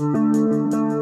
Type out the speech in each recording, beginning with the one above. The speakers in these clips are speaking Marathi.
Música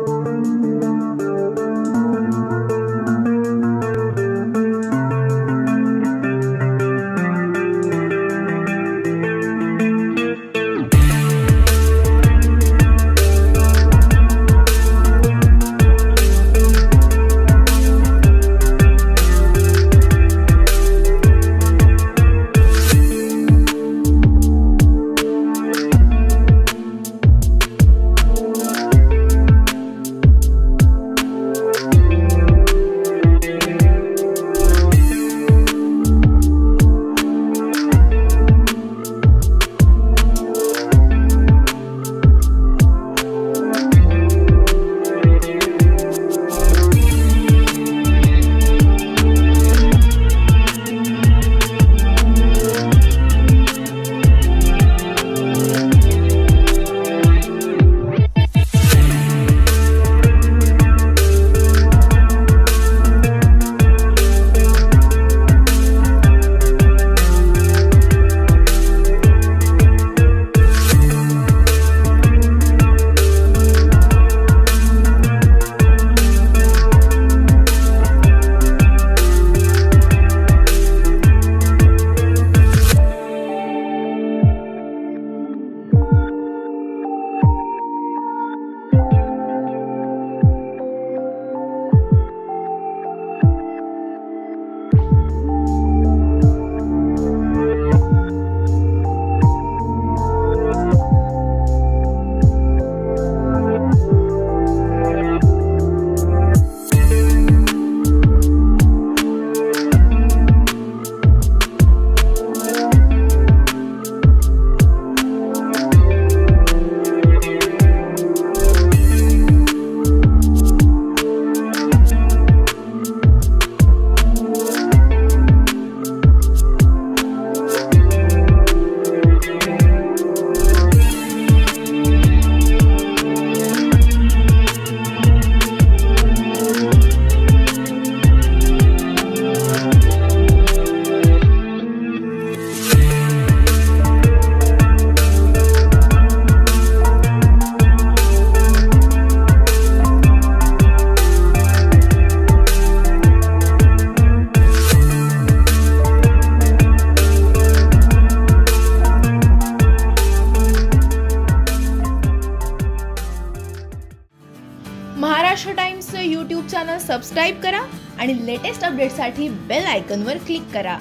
यूट्यूब चॅनल सबस्क्राईब करा आणि लेटेस्ट अपडेटसाठी बेल आयकनवर क्लिक करा.